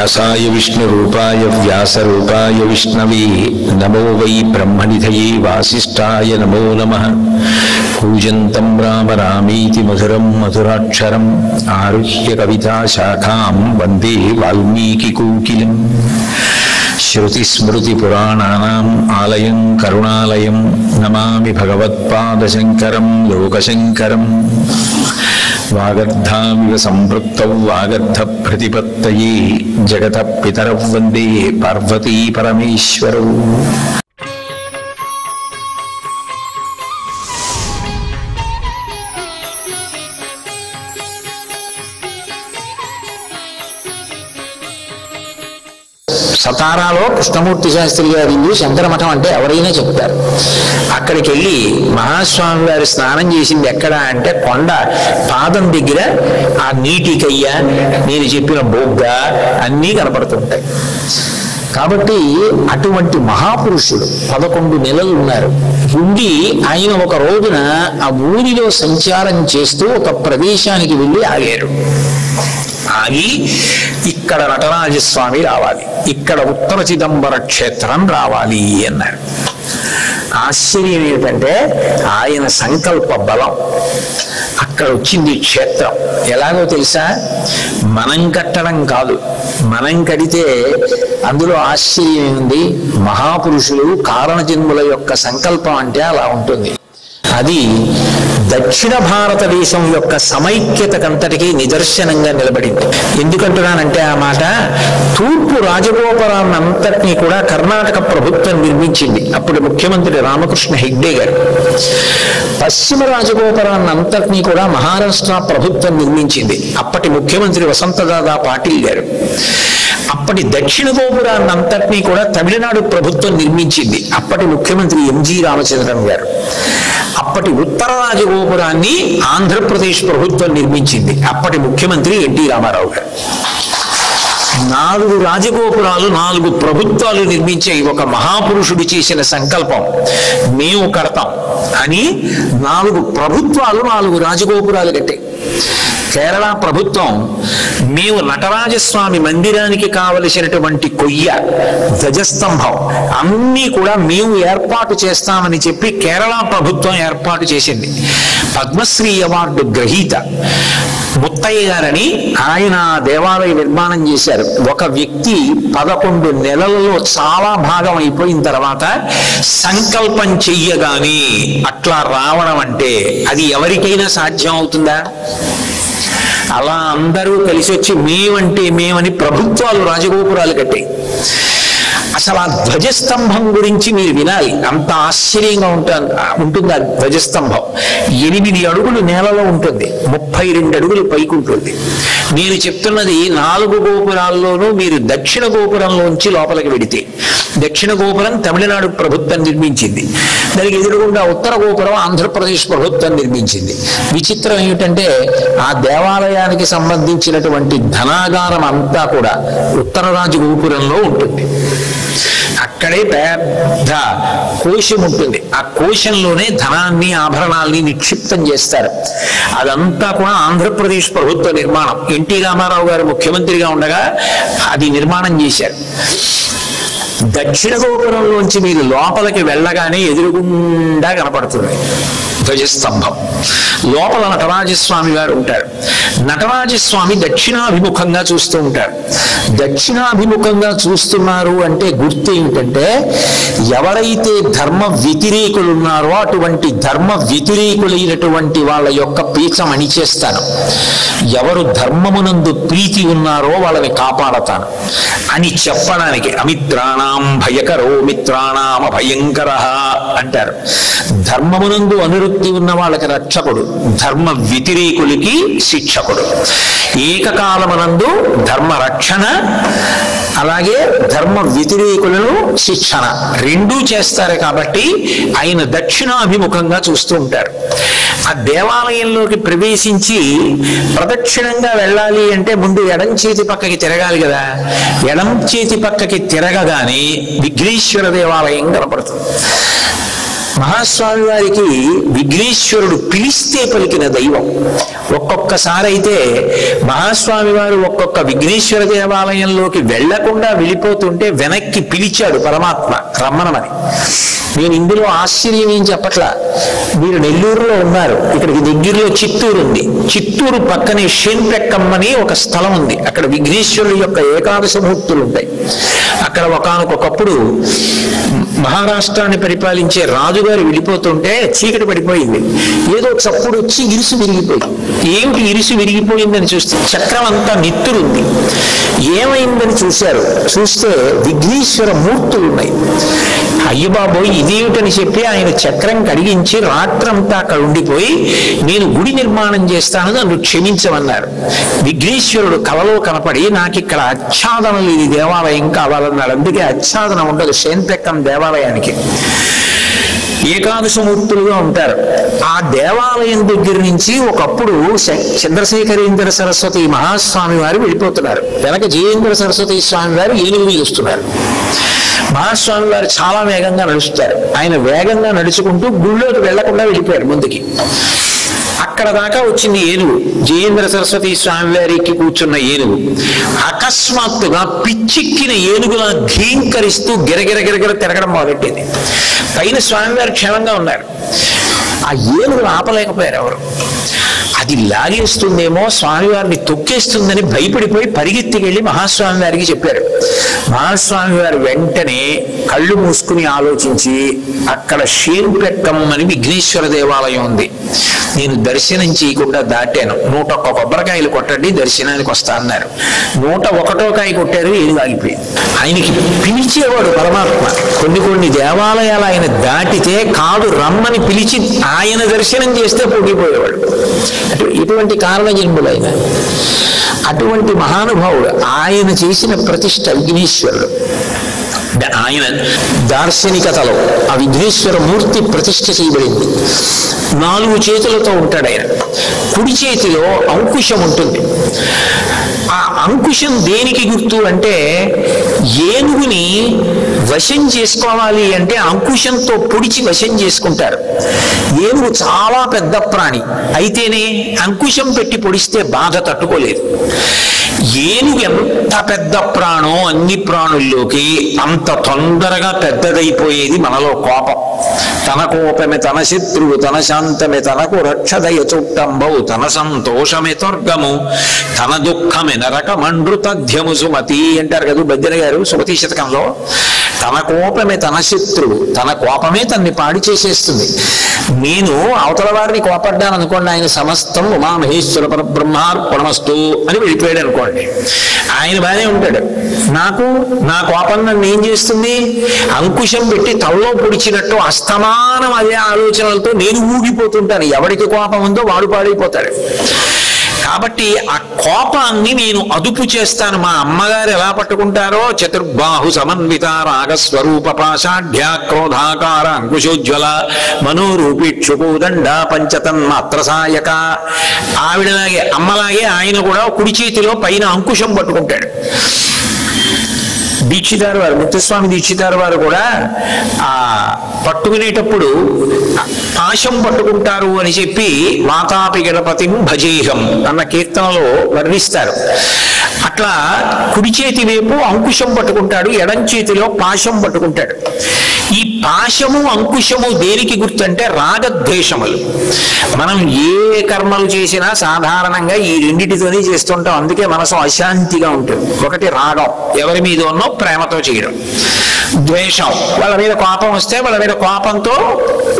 వ్యాసాయ విష్ణురూపాయ వ్యాసరూపాయ విష్ణవే. నమో వై బ్రహ్మనిధయే వాసిష్టాయ నమో నమ. పూజంతం రామ రామీతి మధురం మధురాక్షరం ఆరుహ్య కవితాశాఖాం వందే వాల్మీకికోకిలం శృతిస్మృతిపురాణానాం ఆలయం కరుణాలయం నమామి భగవత్పాదశంకరం లోకశంకరం. వాగర్ధామివ సంపృక్తౌ వాగర్ధ ప్రతిపత్తయే జగత పితరౌ వందే పార్వతీ పరమేశ్వరౌ. సతారాలో కృష్ణమూర్తి శాస్త్రి గారి ఇల్లు శంకరమఠం అంటే ఎవరైనా చెప్తారు. అక్కడికి వెళ్ళి మహాస్వామి వారి స్నానం చేసింది ఎక్కడ అంటే కొండ పాదం దగ్గర ఆ నీటి కయ్య నేను చెప్పిన బొగ్గ అన్నీ కనపడుతుంటాయి. కాబట్టి అటువంటి మహాపురుషుడు పదకొండు నెలలు ఉన్నారు. ఉండి ఆయన ఒక రోజున ఆ ఊరిలో సంచారం చేస్తూ ఒక ప్రదేశానికి వెళ్ళి ఆగారు. ఆగి ఇక్కడ నటరాజస్వామి రావాలి. ఇక్కడ ఉత్తర చిదంబర క్షేత్రం రావాలి అన్నారు. ఆశ్చర్యం ఏంటంటే ఆయన సంకల్ప బలం. అక్కడ వచ్చింది క్షేత్రం. ఎలాగో తెలుసా? మనం కట్టడం కాదు. మనం కడితే అందులో ఆశ్చర్యం ఉంది మహాపురుషులు కారణజన్ముల యొక్క సంకల్పం అంటే అలా ఉంటుంది. అది దక్షిణ భారతదేశం యొక్క సమైక్యతకంతటికీ నిదర్శనంగా నిలబడింది. ఎందుకంటున్నానంటే ఆ మాట తూర్పు రాజగోపురాన్ని అంతటినీ కూడా కర్ణాటక ప్రభుత్వం నిర్మించింది. అప్పుడు ముఖ్యమంత్రి రామకృష్ణ హెగ్డే గారు. పశ్చిమ రాజగోపురాన్ని అంతటినీ కూడా మహారాష్ట్ర ప్రభుత్వం నిర్మించింది. అప్పటి ముఖ్యమంత్రి వసంతదాదా పాటిల్ గారు. అప్పటి దక్షిణ గోపురాన్ని అంతటినీ కూడా తమిళనాడు ప్రభుత్వం నిర్మించింది. అప్పటి ముఖ్యమంత్రి ఎంజి రామచంద్రన్ గారు. అప్పటి ఉత్తర రాజగోపురాన్ని ఆంధ్రప్రదేశ్ ప్రభుత్వం నిర్మించింది. అప్పటి ముఖ్యమంత్రి ఎన్టీ రామారావు గారు. నాలుగు రాజగోపురాలు నాలుగు ప్రభుత్వాలు నిర్మించే ఒక మహాపురుషుడు చేసిన సంకల్పం మేము కడతాం అని నాలుగు ప్రభుత్వాలు నాలుగు రాజగోపురాలు కట్టాయి కేరళ ప్రభుత్వం మేము నటరాజస్వామి మందిరానికి కావలసినటువంటి కొయ్య ధ్వజస్తంభం అన్నీ కూడా మేము ఏర్పాటు చేస్తామని చెప్పి కేరళ ప్రభుత్వం ఏర్పాటు చేసింది. పద్మశ్రీ అవార్డు గ్రహీత ముత్తయ్య గారని ఆయన దేవాలయ నిర్మాణం చేశారు. ఒక వ్యక్తి పదకొండు నెలలలో చాలా భాగం అయిపోయిన తర్వాత సంకల్పం చెయ్యగాని అట్లా రావడం అంటే అది ఎవరికైనా సాధ్యం అవుతుందా? అలా అందరూ కలిసి వచ్చి మేమంటే మేమని ప్రభుత్వాలు రాజగోపురాలు కట్టాయి. అసలు ఆ ధ్వజస్తంభం గురించి మీరు వినాలి. అంత ఆశ్చర్యంగా ఉంటా ఉంటుంది ఆ ధ్వజస్తంభం. ఎనిమిది అడుగులు నేలలో ఉంటుంది. ముప్పై రెండు అడుగులు పైకి ఉంటుంది. నేను చెప్తున్నది నాలుగు గోపురాల్లోనూ మీరు దక్షిణ గోపురంలోంచి లోపలికి వెడితే. దక్షిణ గోపురం తమిళనాడు ప్రభుత్వం నిర్మించింది. దానికి ఎదురుగుండా ఉత్తర గోపురం ఆంధ్రప్రదేశ్ ప్రభుత్వం నిర్మించింది. విచిత్రం ఏమిటంటే ఆ దేవాలయానికి సంబంధించినటువంటి ధనాగారం అంతా కూడా ఉత్తరరాజు గోపురంలో ఉంటుంది. అక్కడే పెద్ద కోశం ఉంటుంది. ఆ కోశంలోనే ధనాన్ని ఆభరణాల్ని నిక్షిప్తం చేస్తారు. అదంతా కూడా ఆంధ్రప్రదేశ్ ప్రభుత్వ నిర్మాణం. ఎన్టీ రామారావు గారు ముఖ్యమంత్రిగా ఉండగా అది నిర్మాణం చేశారు. దక్షిణ గోపురంలోంచి మీరు లోపలికి వెళ్ళగానే ఎదురుగుండా కనపడుతుంది. ధ్వజస్తంభం. లోపల నటరాజస్వామి గారు ఉంటారు. నటరాజస్వామి దక్షిణాభిముఖంగా చూస్తూ ఉంటారు. దక్షిణాభిముఖంగా చూస్తున్నారు అంటే గుర్తు ఏమిటంటే ఎవరైతే ధర్మ వ్యతిరేకులు ఉన్నారో అటువంటి ధర్మ వ్యతిరేకులైనటువంటి వాళ్ళ యొక్క పీచం అణిచేస్తాను ఎవరు ధర్మమునందు ప్రీతి ఉన్నారో వాళ్ళని కాపాడతాను అని చెప్పడానికి అమిత్రాణం భయకరో మిత్రాణామ భయంకర అంటారు. ధర్మమునందు అనురక్తి ఉన్న వాళ్ళకి రక్షకుడు ధర్మ వ్యతిరేకులకి శిక్షకుడు. ఏకకాలమనందు ధర్మ రక్షణ అలాగే ధర్మ వ్యతిరేకులను శిక్షణ. రెండూ చేస్తారు కాబట్టి ఆయన దక్షిణాభిముఖంగా చూస్తూ ఉంటారు. ఆ దేవాలయంలోకి ప్రవేశించి ప్రదక్షిణంగా వెళ్ళాలి అంటే ముందు ఎడం చేతి పక్కకి తిరగాలి కదా. ఎడం చేతి పక్కకి తిరగగానే విఘ్నేశ్వర దేవాలయం కనపడుతుంది. మహాస్వామి వారికి విఘ్నేశ్వరుడు పిలిస్తే పలికిన దైవం. ఒక్కొక్కసారి అయితే మహాస్వామి వారు ఒక్కొక్క విఘ్నేశ్వర దేవాలయంలోకి వెళ్ళకుండా వెళ్ళిపోతుంటే వెనక్కి పిలిచాడు పరమాత్మ రమ్మనమని నేను ఇందులో ఆశ్చర్యం ఏం చెప్పట్లా? మీరు నెల్లూరులో ఉన్నారు. ఇక్కడికి దగ్గరలో చిత్తూరు ఉంది చిత్తూరు పక్కనే షేన్పెక్కమ్మని ఒక స్థలం ఉంది అక్కడ విఘ్నేశ్వరుడు యొక్క ఏకాదశ మూర్తులు ఉంటాయి అక్కడ ఒకనకొకప్పుడు మహారాష్ట్రాన్ని పరిపాలించే రాజుగారు వెళ్ళిపోతుంటే చీకటి పడిపోయింది. ఏదో చప్పుడు వచ్చి ఇరుసు విరిగిపోయింది ఏమిటి ఇరుసు విరిగిపోయిందని చూస్తే చక్రం అంతా నిత్తురుంది. ఏమైందని చూశారు? చూస్తే విఘ్నేశ్వర మూర్తులు ఉన్నాయి అయ్యబాబోయ్ ఇదేమిటని చెప్పి ఆయన చక్రం కడిగించి రాత్రంతా అక్కడ ఉండిపోయి నేను గుడి నిర్మాణం చేస్తాను నన్ను క్షమించమన్నారు. విఘ్నేశ్వరుడు కలలో కనపడి నాకు ఇక్కడ ఆచ్ఛాదనం లేని దేవాలయం కావాలన్నాడు. అందుకే ఆచ్ఛాదనం ఉండదు శేంతెక్కం దేవాలయానికి. ఏకాదశమూర్తులుగా ఉంటారు. ఆ దేవాలయం దగ్గర నుంచి ఒకప్పుడు శ- చంద్రశేఖరేంద్ర సరస్వతి మహాస్వామి వారు వెళ్ళిపోతున్నారు. వెనక జయేంద్ర సరస్వతి స్వామి వారు ఏనుగు వస్తున్నారు మహాస్వామి వారు చాలా వేగంగా నడుస్తారు. ఆయన వేగంగా నడుచుకుంటూ గుళ్ళోకి వెళ్ళకుండా వెళ్ళిపోయారు ముందుకి. అక్కడ దాకా వచ్చింది ఏనుగు. జయేంద్ర సరస్వతి స్వామి వారికి కూర్చున్న ఏనుగు. అకస్మాత్తుగా పిచ్చెక్కిన ఏనుగులా ఘీంకరిస్తూ గిరగిర గిరగిర తిరగడం మొదలెట్టింది. పైన స్వామివారు క్షేమంగా ఉన్నారు. ఆ ఏనుగును ఆపలేకపోయారు ఎవరు? అది లాగేస్తుందేమో స్వామివారిని తొక్కేస్తుందని భయపడిపోయి పరిగెత్తికెళ్ళి మహాస్వామి వారికి చెప్పారు. మహాస్వామి వారు వెంటనే కళ్ళు మూసుకుని ఆలోచించి అక్కడ షేరుపెక్కం అని విఘ్నేశ్వర దేవాలయం ఉంది. నేను దర్శనం చేయకుండా దాటాను. నూట ఒక్క కొబ్బరికాయలు కొట్టండి దర్శనానికి వస్తా అన్నారు. నూట ఒకటో కాయ కొట్టారు ఏది ఆగిపోయింది. ఆయనకి పిలిచేవాడు పరమాత్మ. కొన్ని కొన్ని దేవాలయాలు ఆయన దాటితే కాదు రమ్మని పిలిచి ఆయన దర్శనం చేస్తే పొగిపోయేవాడు అటు ఇటువంటి కారణ జన్ములైన అటువంటి మహానుభావుడు ఆయన చేసిన ప్రతిష్ట విఘ్నేశ్వరుడు. ఆయన దార్శనికతలో ఆ విఘ్నేశ్వర మూర్తి ప్రతిష్ఠ చేయబడింది. నాలుగు చేతులతో ఉంటాడు ఆయన. కుడి చేతిలో అంకుశం ఉంటుంది. అంకుశం దేనికి గుర్తు అంటే ఏనుగుని వశం చేసుకోవాలి అంటే అంకుశంతో పొడిచి వశం చేసుకుంటారు. ఏనుగు చాలా పెద్ద ప్రాణి. అయితేనే అంకుశం పెట్టి పొడిస్తే బాధ తట్టుకోలేదు. ఏనుగు ఎంత పెద్ద ప్రాణో అన్ని ప్రాణుల్లోకి అంత తొందరగా పెద్దదైపోయేది మనలో కోపం. తన కోపమే తన శత్రువు తన శాంతమే తనకు రక్షదయ చుట్టంబవు తన సంతోషమే త్వర్గము తన దుఃఖమే నరకమండృతధ్యము సుమతి అంటారు కదా బద్దెన గారు సుమతి శతకంలో. తన కోపమే తన శత్రువు తన కోపమే తన్ని పాడి చేసేస్తుంది. నేను అవతల వారిని కోపడ్డాను అనుకోండి ఆయన సమస్తం ఉమామహేశ్వర పరబ్రహ్మార్పణమస్తు అని వెళ్ళిపోయాడు అనుకోండి. ఆయన బాగానే ఉంటాడు. నాకు నా కోపం నన్ను ఏం చేస్తుంది? అంకుశం పెట్టి తల్లో పొడిచినట్టు అస్తమా అస్తమానం అదే ఆలోచనలతో నేను ఊగిపోతుంటాను. ఎవరికి కోపం ఉందో వాడు పాడైపోతాడు. కాబట్టి ఆ కోపాన్ని నేను అదుపు చేస్తాను. మా అమ్మగారు ఎలా పట్టుకుంటారో? చతుర్బాహు సమన్విత రాగస్వరూప పాషాఢ్య క్రోధాకార అంకుశోజ్వల మనోరూపిక్షుకోదండ పంచతన్మాత్ర సాయక ఆవిడలాగే అమ్మలాగే ఆయన కూడా కుడి చేతిలో పైన అంకుశం పట్టుకుంటాడు. దీక్షితారు వారు ముత్తుస్వామి దీక్షితారు వారు కూడా ఆ పట్టుకునేటప్పుడు పాశం పట్టుకుంటారు అని చెప్పి వాతాపి గణపతి భజేహం అన్న కీర్తనలో వర్ణిస్తారు. అట్లా కుడి చేతి వైపు అంకుశం పట్టుకుంటాడు ఎడం చేతిలో పాశం పట్టుకుంటాడు. ఈ పాశము అంకుశము దేనికి గుర్తంటే రాగద్వేషములు. మనం ఏ కర్మలు చేసినా సాధారణంగా ఈ రెండిటితోనే చేస్తుంటాం. అందుకే మనసు అశాంతిగా ఉంటుంది. ఒకటి రాగం. ఎవరి మీద ఉన్నో ప్రేమతో చేయడం. ద్వేషం. వాళ్ళ మీద కోపం వస్తే వాళ్ళ మీద కోపంతో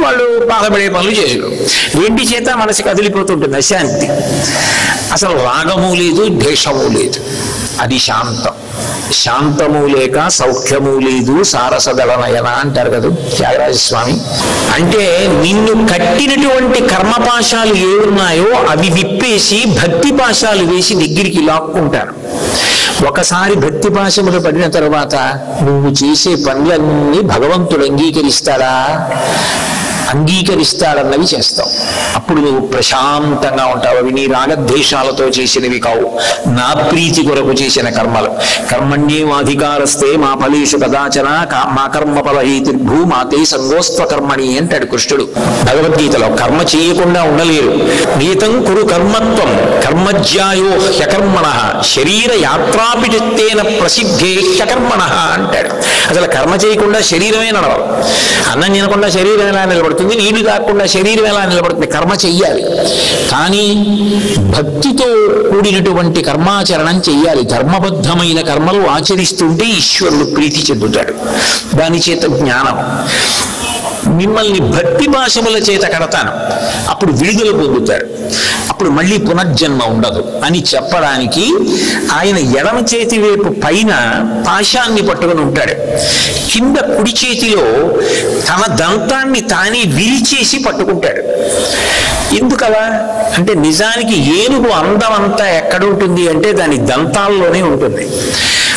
వాళ్ళు బాధపడే పనులు చేయడం రెండి చేత మనసు కదిలిపోతుంటుంది అశాంతి. అసలు రాగము లేదు ద్వేషము లేదు. అది శాంతం. శాంతము లేక సౌఖ్యము లేదు సారసదళ నయన అంటారు కదా త్యాగరాజస్వామి అంటే నిన్ను కట్టినటువంటి కర్మపాశాలు ఏ ఉన్నాయో అవి విప్పేసి భక్తి పాశాలు వేసి దగ్గరికి లాక్కుంటారు. ఒకసారి భక్తి పాశములు పడిన తర్వాత నువ్వు చేసే పనులన్నీ భగవంతుడు అంగీకరిస్తాడా? అంగీకరిస్తాడన్నవి చేస్తావు. అప్పుడు నువ్వు ప్రశాంతంగా ఉంటావు. అవి నీ రాగద్వేషాలతో చేసినవి కావు. నా ప్రీతి కొరకు చేసిన కర్మలు. కర్మణ్యేమాధికారస్తే మా ఫలేషు కదాచన మా కర్మ ఫలహేతిర్భూ మాతే సంగోస్త్వ కర్మణి అంటాడు కృష్ణుడు. భగవద్గీతలో కర్మ చేయకుండా ఉండలేరు. నీతం కురు కర్మత్వం కర్మజ్యాయో హ్యకర్మణ శరీర యాత్రాపిచిత్తేన ప్రసిద్ధే హ్యకర్మణ అంటాడు. అసలు కర్మ చేయకుండా శరీరమే నడవదు. అన్నం తినకుండా శరీరం ఎలా నిలబడుతుంది? నీళ్ళు కాకుండా శరీరం ఎలా నిలబడుతుంది? కర్మ చెయ్యాలి. కానీ భక్తితో కూడినటువంటి కర్మాచరణం చెయ్యాలి. ధర్మబద్ధమైన కర్మలు ఆచరిస్తుంటే ఈశ్వరుడు ప్రీతి చెందుతాడు. దాని చేత జ్ఞానం. మిమ్మల్ని భక్తి భాషముల చేత కడతాను. అప్పుడు విడుదల పొందుతాడు. అప్పుడు మళ్ళీ పునర్జన్మ ఉండదు అని చెప్పడానికి ఆయన ఎడమ చేతి వైపు పైన పాశాన్ని పట్టుకొని ఉంటాడు. కింద కుడి చేతిలో తన దంతాన్ని తానే విరిచేసి పట్టుకుంటాడు. ఎందుకలా? అంటే నిజానికి ఏనుగు అందం అంతా ఎక్కడుంటుంది అంటే దాని దంతాల్లోనే ఉంటుంది.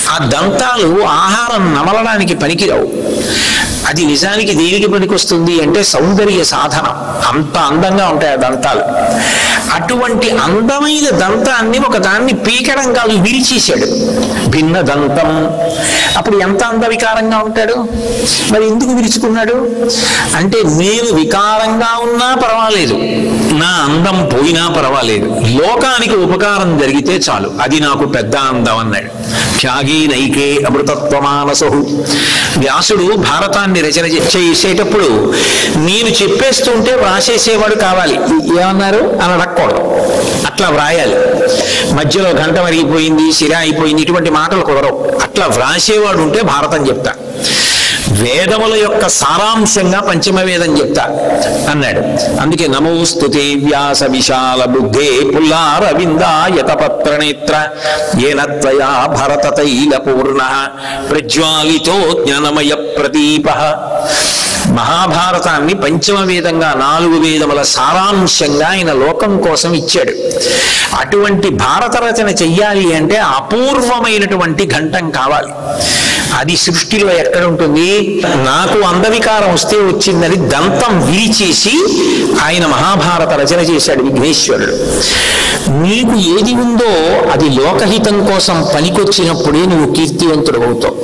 ఆ దంతాలు ఆహారం నమలడానికి పనికిరావు. అది నిజానికి దేనికి పనికొస్తుంది అంటే సౌందర్య సాధన. అంత అందంగా ఉంటాయి ఆ దంతాలు. అటువంటి అందమైన దంతాన్ని ఒక దాన్ని పీకడం కాదు విరిచేశాడు. భిన్న దంతం. అప్పుడు ఎంత అందవికారంగా ఉంటాడు? మరి ఎందుకు విరుచుకున్నాడు? అంటే నేను వికారంగా ఉన్నా పర్వాలేదు. నా అందం పోయినా పర్వాలేదు. లోకానికి ఉపకారం జరిగితే చాలు. అది నాకు పెద్ద అందం అన్నాడు. త్యాగీ నైకే అమృతత్వమానసు. వ్యాసుడు భారతాన్ని రచన చేసేటప్పుడు నేను చెప్పేస్తుంటే వ్రాసేసేవాడు కావాలి. ఏమన్నారు? అని అడగకూడదు అట్లా వ్రాయాలి. మధ్యలో గంట మరిగిపోయింది సిరా అయిపోయింది ఇటువంటి మాటలు కుదరవు. అట్లా వ్రాసేవాడు ఉంటే భారతం చెప్తా. వేదముల యొక్క సారాంశంగా పంచమ వేదం చెప్తా అన్నాడు. అందుకే నమోస్తుతే వ్యాస విశాల బుద్ధే పుల్లారవిందాయత పత్రనేత్ర ఏన భరత తైల పూర్ణ ప్రజ్వాలితో జ్ఞానమయ ప్రదీప. మహాభారతాన్ని పంచమ వేదంగా నాలుగు వేదముల సారాంశంగా ఆయన లోకం కోసం ఇచ్చాడు. అటువంటి భారత రచన చెయ్యాలి అంటే అపూర్వమైనటువంటి ఘంటం కావాలి. అది సృష్టిలో ఎక్కడ ఉంటుంది? నాకు అందవికారం వస్తే వచ్చిందని దంతం విరిచేసి ఆయన మహాభారత రచన చేశాడు విఘ్నేశ్వరుడు. నీకు ఏది ఉందో అది లోకహితం కోసం పనికొచ్చినప్పుడే నువ్వు కీర్తివంతుడు అవుతావు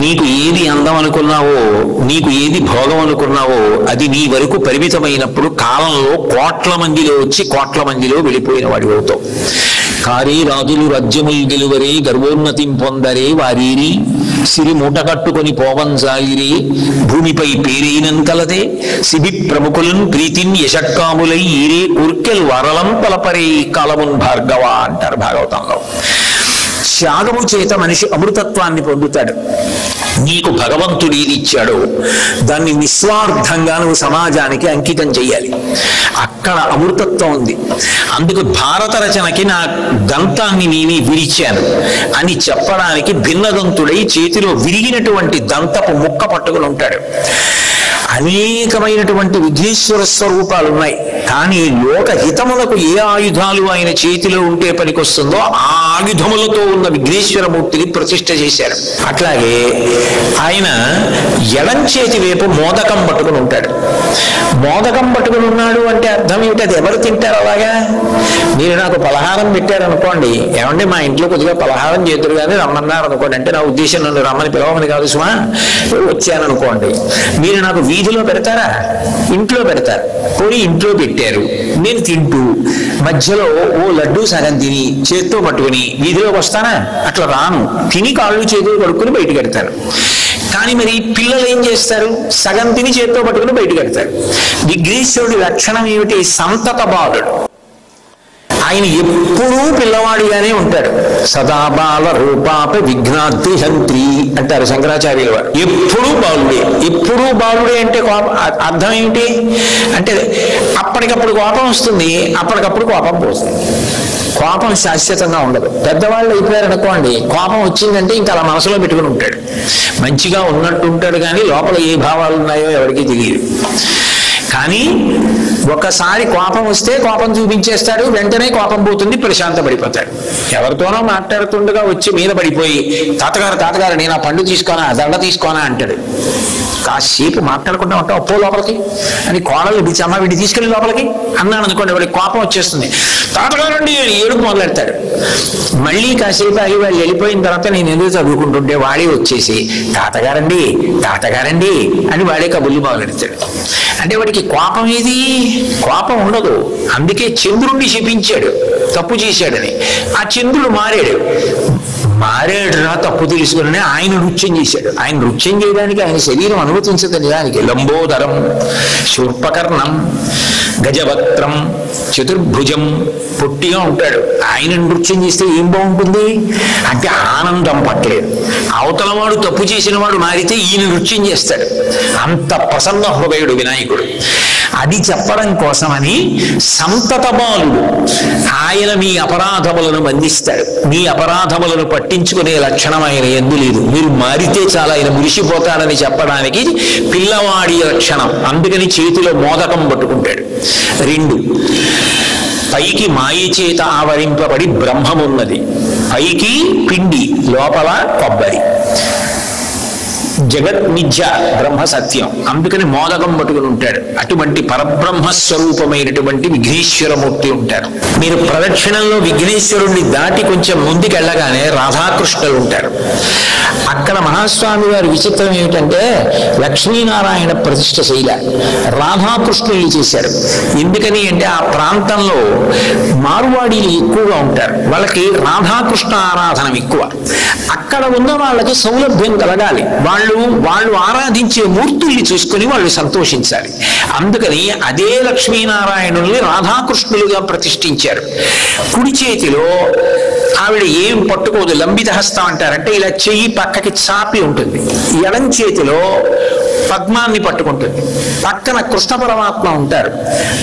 నీకు ఏది అందం అనుకున్నావో నీకు ఏది భోగం అనుకున్నావో అది నీ వరకు పరిమితమైనప్పుడు కాలంలో కోట్ల మందిలో వచ్చి కోట్ల మందిలో వెళ్ళిపోయిన వాడు అవుతావు కారే రాజులు రాజ్యములు గెలువరే గర్వోన్నతిం పొందరే వారీరి. సిరి మూట కట్టుకొని పోవంజాయిరే భూమిపై పేరైనన్ కలదే. సిబి ప్రముఖులను ప్రీతిన్ యశక్కాములై ఈరే కుర్కెల్ వరలం పలపరే కాలమున్ భార్గవ అంటారు భాగవతంలో. త్యాగము చేత మనిషి అమృతత్వాన్ని పొందుతాడు. నీకు భగవంతుడు ఏది ఇచ్చాడో. దాన్ని నిస్వార్థంగా నువ్వు సమాజానికి అంకితం చేయాలి అక్కడ అమృతత్వం ఉంది. అందుకు భారత రచనకి నా దంతాన్ని నేనే విరిచాను. అని చెప్పడానికి భిన్నదంతుడై చేతిలో విరిగినటువంటి దంతపు ముక్క పట్టుకుని ఉంటాడు. అనేకమైనటువంటి విఘ్నేశ్వర స్వరూపాలు ఉన్నాయి కానీ లోక హితములకు ఏ ఆయుధాలు ఆయన చేతిలో ఉంటే పనికొస్తుందో ఆ ఆయుధములతో ఉన్న విఘ్నేశ్వరమూర్తిని ప్రతిష్ట చేశారు. అట్లాగే ఆయన ఎడం చేతి వైపు మోదకం పట్టుకుని ఉంటాడు. మోదకం పట్టుకుని ఉన్నాడు అంటే అర్థం ఏమిటి అది ఎవరు తింటారు అలాగా? మీరు నాకు పలహారం పెట్టారనుకోండి. ఏమంటే మా ఇంట్లో కొద్దిగా పలహారం చేతురు కానీ రమ్మన్నారు అనుకోండి. అంటే నా ఉద్దేశం నన్ను రమ్మని పిలవమని కాదు సుమా వచ్చాను అనుకోండి మీరు నాకు వీధిలో పెడతారా? ఇంట్లో పెడతారు. పోయి ఇంట్లో పెట్టారు. నేను తింటూ మధ్యలో ఓ లడ్డు సగం తిని చేత్తో పట్టుకుని వీధిలోకి వస్తానా? అట్లా రాను. తిని కాళ్ళు చేతులు కడుక్కుని బయటికి పెడతాను కానీ మరి పిల్లలు ఏం చేస్తారు? సగం తిని చేత్తో పట్టుకుని బయటకు పెడతారు విఘ్నేశ్వరుడి లక్షణం ఏమిటి? సంతత బాలుడు. ఆయన ఎప్పుడూ పిల్లవాడిగానే ఉంటాడు. సదాబాల రూపాప విఘ్నాద్రి హంత్రి అంటారు శంకరాచార్యుల వారు. ఎప్పుడూ బాలుడే. ఎప్పుడూ బాలుడే అంటే కోపం అర్థం ఏమిటి? అంటే అప్పటికప్పుడు కోపం వస్తుంది అప్పటికప్పుడు కోపం పోతుంది. కోపం శాశ్వతంగా ఉండదు. పెద్దవాళ్ళు అయిపోయారు అనుకోండి కోపం వచ్చిందంటే ఇంకా అలా మనసులో పెట్టుకుని ఉంటాడు. మంచిగా ఉన్నట్టు ఉంటాడు కానీ లోపల ఏ భావాలు ఉన్నాయో ఎవరికీ తెలియదు. కానీ ఒకసారి కోపం వస్తే కోపం చూపించేస్తాడు వెంటనే కోపం పోతుంది ప్రశాంత పడిపోతాడు ఎవరితోనో మాట్లాడుతుండగా వచ్చి మీద పడిపోయి తాతగారు తాతగారు నేను ఆ పండు తీసుకోనా దండ తీసుకోనా? అంటాడు. కాసేపు మాట్లాడకుండా ఉంటావు అప్పో లోపలికి. అని కోడలు విడిచి అమ్మ వీడిని తీసుకెళ్ళి లోపలికి. అన్నాను అనుకోండి వాడికి కోపం వచ్చేస్తుంది. తాతగారండి అని ఏడుపు మొదలెడతాడు. మళ్ళీ కాసేపు అవి వాళ్ళు వెళ్ళిపోయిన తర్వాత నేను ఎందుకు చదువుకుంటుంటే వాడే వచ్చేసి తాతగారండి తాతగారండి అని వాడే కబుర్లు మొదలెడతాడు. అంటే వాడికి కోపం ఏది? కోపం ఉండదు. అందుకే చంద్రుణ్ణి శపించాడు. తప్పు చేశాడని. ఆ చంద్రుడు మారాడు. మారేడురా తప్పు తెలుసుకుని ఆయన నృత్యం చేశాడు. ఆయన నృత్యం చేయడానికి ఆయన శరీరం అనుమతించదు నిజానికి లంబోదరం శూర్పకర్ణం గజవక్త్రం చతుర్భుజం పొట్టిగా ఉంటాడు. ఆయన నృత్యం చేస్తే ఏం బాగుంటుంది? అంటే ఆనందం పట్టలేదు. అవతల వాడు తప్పు చేసిన వాడు మారితే ఈయన నృత్యం చేస్తాడు. అంత ప్రసన్న హృదయుడు వినాయకుడు. అది చెప్పడం కోసమని సంతత బాలుడు. ఆయన మీ అపరాధములను బంధిస్తాడు. మీ అపరాధములను పట్టించుకునే లక్షణం ఆయన ఎందు లేదు? మీరు మారితే చాలా ఆయన మురిసిపోతాడని చెప్పడానికి పిల్లవాడి లక్షణం. అందుకని చేతిలో మోదకం పట్టుకుంటాడు. రెండు పైకి మాయి చేత ఆవరింపబడి బ్రహ్మమున్నది. పైకి పిండి లోపల కొబ్బరి. జగత్ మిథ్య బ్రహ్మ సత్యం. అందుకని మోదకం పట్టుకుని ఉంటాడు. అటువంటి పరబ్రహ్మ స్వరూపమైనటువంటి విఘ్నేశ్వరమూర్తి ఉంటారు మీరు ప్రదక్షిణంలో విఘ్నేశ్వరుణ్ణి దాటి కొంచెం ముందుకెళ్ళగానే రాధాకృష్ణులు ఉంటారు. అక్కడ మహాస్వామి వారి విచిత్రం ఏమిటంటే లక్ష్మీనారాయణ ప్రతిష్ట శైల రాధాకృష్ణులు చేశారు. ఎందుకని అంటే ఆ ప్రాంతంలో మారువాడీలు ఎక్కువగా ఉంటారు. వాళ్ళకి రాధాకృష్ణ ఆరాధన ఎక్కువ. అక్కడ ఉన్న వాళ్ళకి సౌలభ్యం కలగాలి. వాళ్ళు వాళ్ళు ఆరాధించే మూర్తుల్ని చూసుకొని వాళ్ళు సంతోషించాలి. అందుకని అదే లక్ష్మీనారాయణుల్ని రాధాకృష్ణులుగా ప్రతిష్ఠించారు. కుడి చేతిలో ఆవిడ ఏం పట్టుకోదు లంబిత హస్తం అంటారంటే ఇలా చెయ్యి పక్కకి చాపి ఉంటుంది. ఎడం చేతిలో పద్మాన్ని పట్టుకుంటుంది. పక్కన కృష్ణ పరమాత్మ ఉంటారు.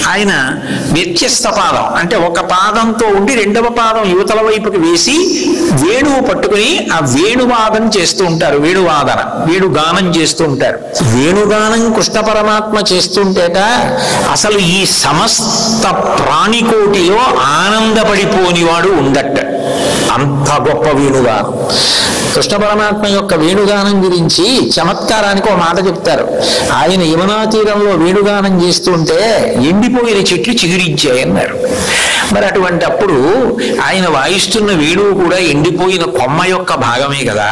ఆయన వ్యత్యస్త పాదం. అంటే ఒక పాదంతో ఉండి రెండవ పాదం యువతల వైపుకి వేసి వేణువు పట్టుకుని ఆ వేణువాదం చేస్తూ ఉంటారు. వేణువాదన వేణుగానం చేస్తూ ఉంటారు. వేణుగానం కృష్ణ పరమాత్మ చేస్తుంటేట అసలు ఈ సమస్త ప్రాణికోటిలో ఆనందపడిపోనివాడు ఉండట. అంత గొప్ప వేణుగానం కృష్ణ పరమాత్మ యొక్క వేణుగానం గురించి చమత్కారానికి ఒక మాట చెప్తారు. ఆయన యమునా తీరంలో వేణుగానం చేస్తుంటే ఎండిపోయిన చెట్లు చిగురించాయన్నారు మరి అటువంటి అప్పుడు ఆయన వాయిస్తున్న వేణువు కూడా ఎండిపోయిన కొమ్మ యొక్క భాగమే కదా.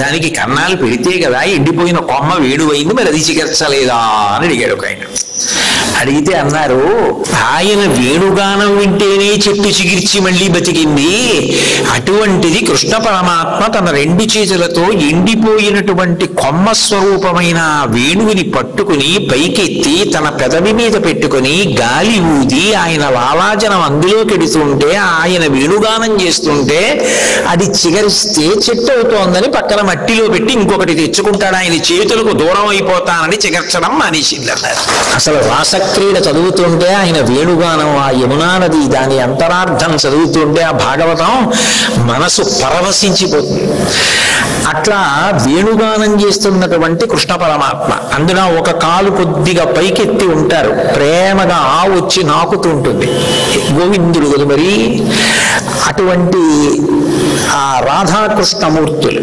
దానికి కన్నాలు పెడితే కదా ఎండిపోయిన కొమ్మ వేణువైంది మరి అది చికిత్సలేదా అని అడిగాడు ఒక ఆయన. అడిగితే అన్నారు ఆయన వేణుగానం వింటేనే చెట్టు చిగిర్చి మళ్ళీ బతికింది. అటువంటిది కృష్ణ పరమాత్మ తన రెండు చేతులతో ఎండిపోయినటువంటి కొమ్మ స్వరూపమైన వేణువుని పట్టుకుని పైకెత్తి తన పెదవి మీద పెట్టుకుని గాలి ఊది ఆయన లాలాజనం అందులో కెడుతుంటే ఆయన వేణుగానం చేస్తుంటే అది చిగరిస్తే చెట్టు అవుతోందని పక్కన మట్టిలో పెట్టి ఇంకొకటి తెచ్చుకుంటాడు. ఆయన చేతులకు దూరం అయిపోతానని చిగర్చడం మానేసింది అన్నారు. అసలు క్రీడ చదువుతుంటే ఆయన వేణుగానం ఆ యమునా నది దాని అంతరార్థం చదువుతుంటే ఆ భాగవతం మనసు పరవశించిపోతుంది. అట్లా వేణుగానం చేస్తున్నటువంటి కృష్ణ పరమాత్మ అందున ఒక కాలు కొద్దిగా పైకెత్తి ఉంటారు. ప్రేమగా ఆ వచ్చి నాకుతూ ఉంటుంది. గోవిందుడు కదా మరి? అటువంటి ఆ రాధాకృష్ణమూర్తులు.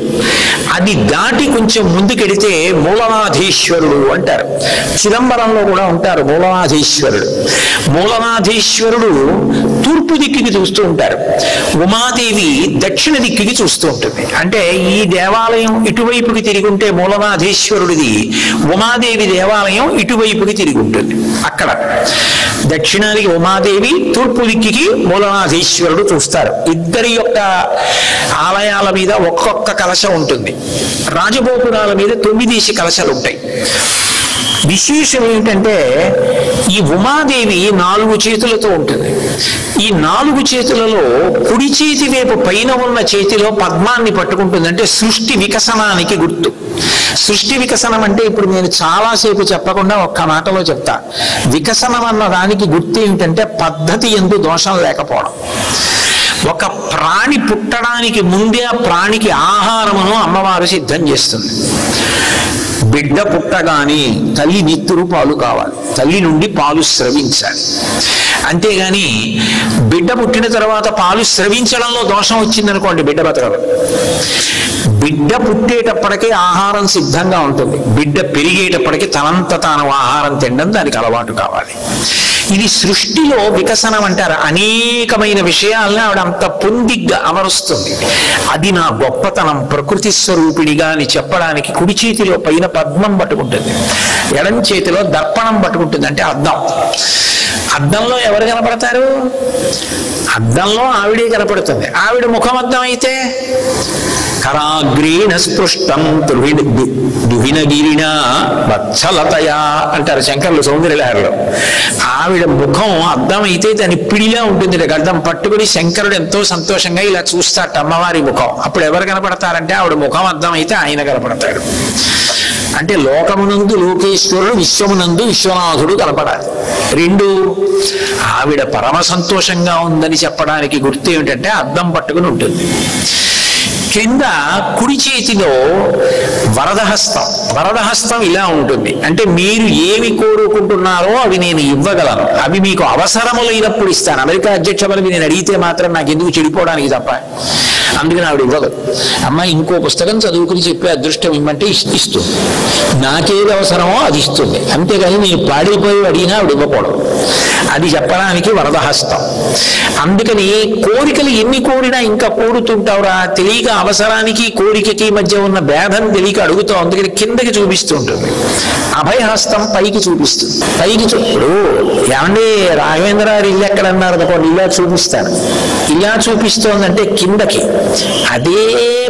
అది దాటి కొంచెం ముందుకెడితే మూలనాధీశ్వరుడు అంటారు. చిదంబరంలో కూడా ఉంటారు మూలనాధీశ్వరుడు. మూలనాధీశ్వరుడు తూర్పు దిక్కుకి చూస్తూ ఉంటారు. ఉమాదేవి దక్షిణ దిక్కుకి చూస్తూ ఉంటుంది. అంటే ఈ దేవాలయం ఇటువైపుకి తిరిగి ఉంటే మూలనాధీశ్వరుడిది ఉమాదేవి దేవాలయం ఇటువైపుకి తిరిగి ఉంటుంది. అక్కడ దక్షిణానికి ఉమాదేవి తూర్పు దిక్కికి మూలనాధీశ్వరుడు చూస్తారు. ఇద్దరి యొక్క ఆలయాల మీద ఒక్కొక్క కలశ ఉంటుంది. రాజగోపురాల మీద తొమ్మిదేసి కలశాలు ఉంటాయి విశేషం ఏంటంటే ఈ ఉమాదేవి నాలుగు చేతులతో ఉంటుంది. ఈ నాలుగు చేతులలో కుడి చేతి వైపు పైన ఉన్న చేతిలో పద్మాన్ని పట్టుకుంటుంది. అంటే సృష్టి వికసనానికి గుర్తు. సృష్టి వికసనం అంటే ఇప్పుడు నేను చాలాసేపు చెప్పకుండా ఒక్క మాటలో చెప్తా. వికసనం అన్న దానికి గుర్తు ఏమిటంటే పద్ధతి ఎందు దోషం లేకపోవడం. ఒక ప్రాణి పుట్టడానికి ముందే ఆ ప్రాణికి ఆహారమును అమ్మవారు సిద్ధం చేస్తుంది. బిడ్డ పుట్టగానే తల్లి నిత్తురు పాలు కావాలి. తల్లి నుండి పాలు స్రవించాలి. అంతేగాని బిడ్డ పుట్టిన తర్వాత పాలు స్రవించడంలో దోషం వచ్చిందనుకోండి బిడ్డ బతకదు బిడ్డ పుట్టేటప్పటికే ఆహారం సిద్ధంగా ఉంటుంది. బిడ్డ పెరిగేటప్పటికి తనంత తాను ఆహారం తినడం దానికి అలవాటు కావాలి. ఇది సృష్టిలో వికసనం అంటారు. అనేకమైన విషయాలను ఆవిడ అంత పొందిగ్గా అమరుస్తుంది. అది నా గొప్పతనం ప్రకృతి స్వరూపిడిగా అని చెప్పడానికి కుడి చేతిలో పైన పద్మం పట్టుకుంటుంది. ఎడం చేతిలో దర్పణం పట్టుకుంటుంది. అంటే అద్దం. అద్దంలో ఎవరు కనపడతారు? అద్దంలో ఆవిడే కనపడుతుంది. ఆవిడ ముఖం అద్దం అయితే కరాగ్రీణ స్పృష్టం దుహినగిరిణ వత్సలతయా అంటారు శంకర్లు సౌందర్యలహరిలో. ఆవిడ ముఖం అద్దం అయితే దాని పిడిలా ఉంటుంది గడ్డం పట్టుకుని శంకరుడు ఎంతో సంతోషంగా ఇలా చూస్తాట అమ్మవారి ముఖం. అప్పుడు ఎవరు కనపడతారంటే ఆవిడ ముఖం అద్దం అయితే ఆయన కనపడతాడు. అంటే లోకమునందు లోకేశ్వరుడు విశ్వమునందు విశ్వనాథుడు కనపడాలి. రెండు ఆవిడ పరమ సంతోషంగా ఉందని చెప్పడానికి గుర్తు ఏమిటంటే అద్దం పట్టుకుని ఉంటుంది. కింద కుడి చేతిలో వరదహస్తం. వరదహస్తం ఇలా ఉంటుంది. అంటే మీరు ఏమి కోరుకుంటున్నారో అవి నేను ఇవ్వగలను. అవి మీకు అవసరములైనప్పుడు ఇస్తాను. అమెరికా అధ్యక్ష పదవి నేను అడిగితే మాత్రం నాకు ఎందుకు చెడిపోవడానికి తప్ప. అందుకని ఆవిడ ఇవ్వదు. అమ్మాయి ఇంకో పుస్తకం చదువుకుని చెప్పే అదృష్టం ఇమ్మంటే ఇస్తుంది. నాకేది అవసరమో అది ఇస్తుంది. అంతేగాని నేను పాడైపోయి అడిగినా ఆవిడ ఇవ్వకూడదు. అది చెప్పడానికి వరదహస్తం. అందుకని కోరికలు ఎన్ని కోరినా ఇంకా కోరుతుంటావురా? తెలియక అవసరానికి కోరికకి మధ్య ఉన్న భేదం తెలియక అడుగుతావు. అందుకని కిందకి చూపిస్తూ ఉంటుంది. అభయహస్తం పైకి చూపిస్తుంది. పైకి చూడు ఏమండి రాఘవేంద్ర గారు ఇల్లు ఎక్కడ అన్నారు అనుకోండి ఇలా చూపిస్తాను. ఇలా చూపిస్తోందంటే కిందకి. అదే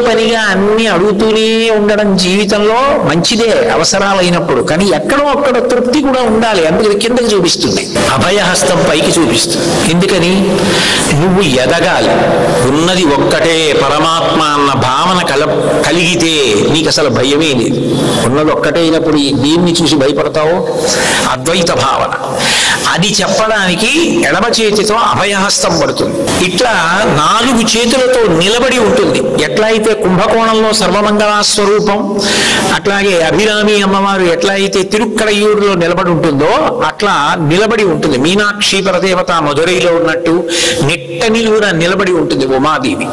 పనిగా అన్ని అడుగుతూనే ఉండడం జీవితంలో మంచిదే అవసరాలైనప్పుడు. కానీ ఎక్కడో అక్కడ తృప్తి కూడా ఉండాలి అందుకని కిందకి చూపిస్తుంది. అభయహస్తం పైకి చూపిస్తుంది. ఎందుకని? నువ్వు ఎదగాలి. ఉన్నది ఒక్కటే పరమాత్మ అన్న భావన కల కలిగితే నీకు అసలు భయమే లేదు. ఉన్నది ఒక్కటే అయినప్పుడు దీన్ని చూసి భయపడతావు? అద్వైత భావన. అది చెప్పడానికి ఎడమ చేతితో అభయహస్తం పడుతుంది. ఇట్లా నాలుగు చేతులతో నిలబడి ఉంటుంది. ఎట్లా అయితే కుంభకోణంలో సర్వమంగళా స్వరూపం అట్లాగే అభిరామి అమ్మవారు ఎట్లా అయితే తిరుక్కడయూరులో నిలబడి ఉంటుందో అట్లా నిలబడి ఉంటుంది. మీనాక్షి పరదేవత మధురైలో ఉన్నట్టు నిట్ట నిలువున నిలబడి ఉంటుంది ఉమాదేవి.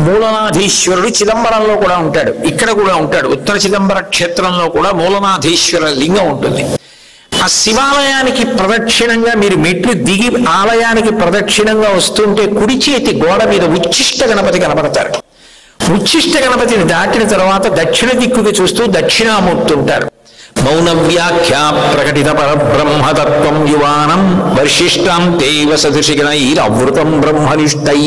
మూలనాధీశ్వరుడు చిదంబరంలో కూడా ఉంటాడు. ఇక్కడ కూడా ఉంటాడు. ఉత్తర చిదంబర క్షేత్రంలో కూడా మూలనాథీశ్వర లింగం ఉంటుంది. ఆ శివాలయానికి ప్రదక్షిణంగా మీరు మెట్లు దిగి ఆలయానికి ప్రదక్షిణంగా వస్తుంటే కుడి చేతి గోడ మీద ఉచ్చిష్ట గణపతి కనబడతారు. ఉచ్చిష్ట గణపతిని దాటిన తర్వాత దక్షిణ దిక్కుకి చూస్తూ దక్షిణామూర్తి ఉంటారు. மௌனவியாக்கியா பிரகடித பரபிரம்ம தத்துவம் யுவானம் வர்ஷிஷ்டாம் தேவ சதிருஷிகணைர் அவ்ருதம் பிரம்மனிஷ்டை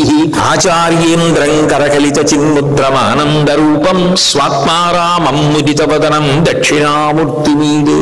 ஆச்சாரியேந்திரங் கரகலித சின்முத்திரமானந்த ரூபம் சுவாத்மாராமம் முதிதவதனம் தட்சிணாமூர்த்தி மீது